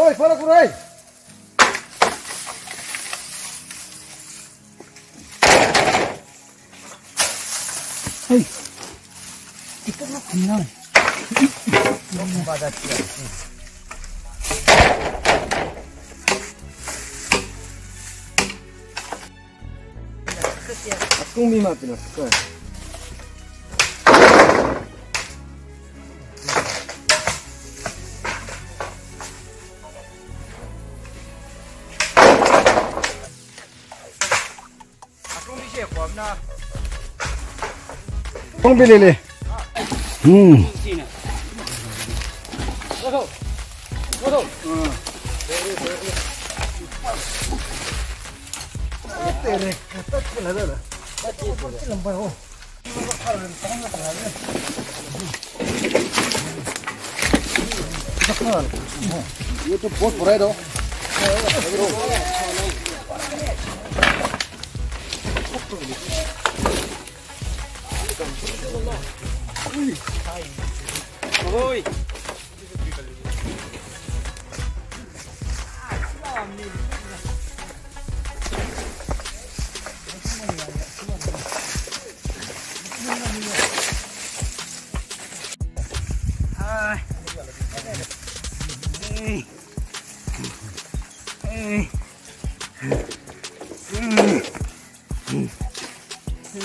Oi, para por aí! Ei! Fica louco, não! Vamos devagar aqui, assim. Kung mi mapin. ก็บผมนะต้องไปเลยเลยอืมเตะเลยตัดกันแล้วเหรอตัดกันลำบากโอ้ YouTube bot por ahí, ¿no? おいはい。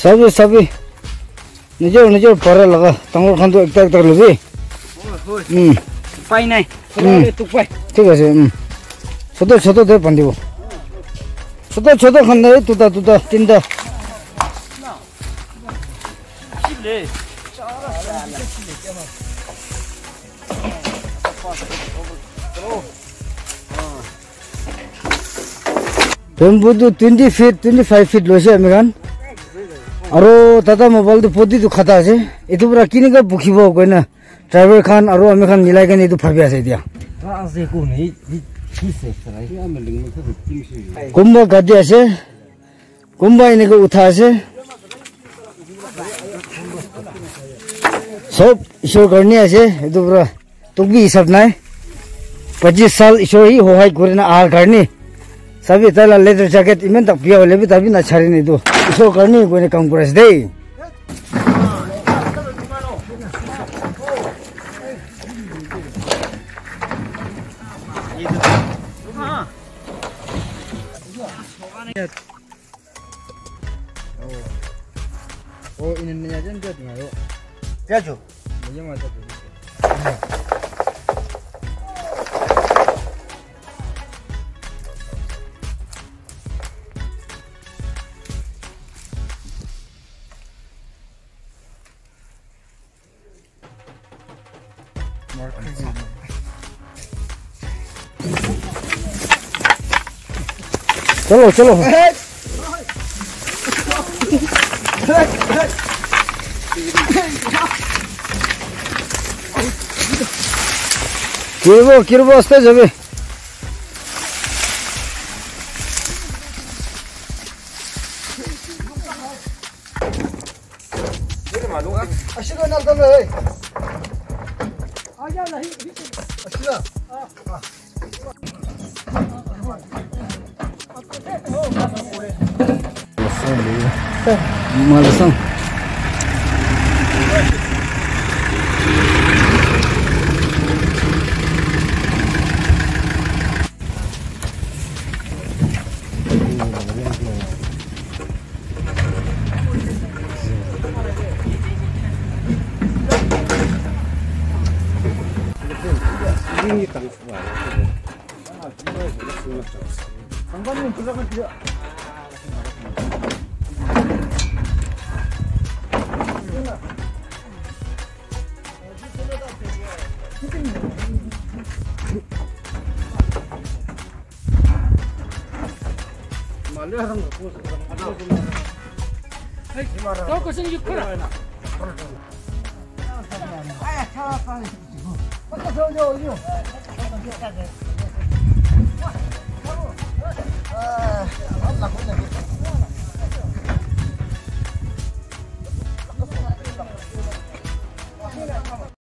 सबै सबै निजो निजो पर लगा तंगो खान तो एकता एकता लबी হুম পাই নাই হুম। তোক পাই ঠিক আছে হুম ছোট ছোট দে বান্ধিব ছোট ছোট খান দে দুটা দুটা তিনটা বেম্বুটো twenty fit twenty five feet লৈছে আমি খান aro tata mobile tu podi tu khata ase etu pura kini ka bukhibo koina driver khan aro ami khan milai kan etu phabi ase dia ase ko nei kumba gadi ase kumba ine ko utha ase सब ईश्वर करने ऐसे तो पूरा तुम भी हिसाब ना है पच्चीस साल ईश्वर ही हो हाई करने आर करने sabi tala leather jacket imen tak pia lebi tapi na cari ni tuh so karni ko ne kang kuras day Oh, ini nanya jangan jatuh nggak yuk? Jatuh. चलो चलो किरबो किरबो आस्ते যাবে اشتغل نال دمه هي Olha lá, aqui ó. Ah, ah. Uma lição. 2가 있어 요. 하 나, 둘, 셋, 넷, 다 섯. 장관님 들어가시 죠. 말려하는 거 보고 가 자. 아이 기마 라. 너 그슨 육회 라. 아 야, 차와 빨 리. こっち上場いるよ。